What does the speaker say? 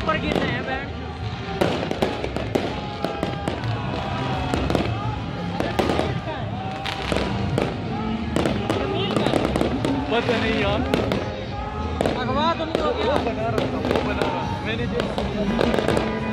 ऊपर गिर रहे हैं बैंड पता नहीं यार अगवा तुमने हो वो बना रहा था वो बना रहा मैंने जो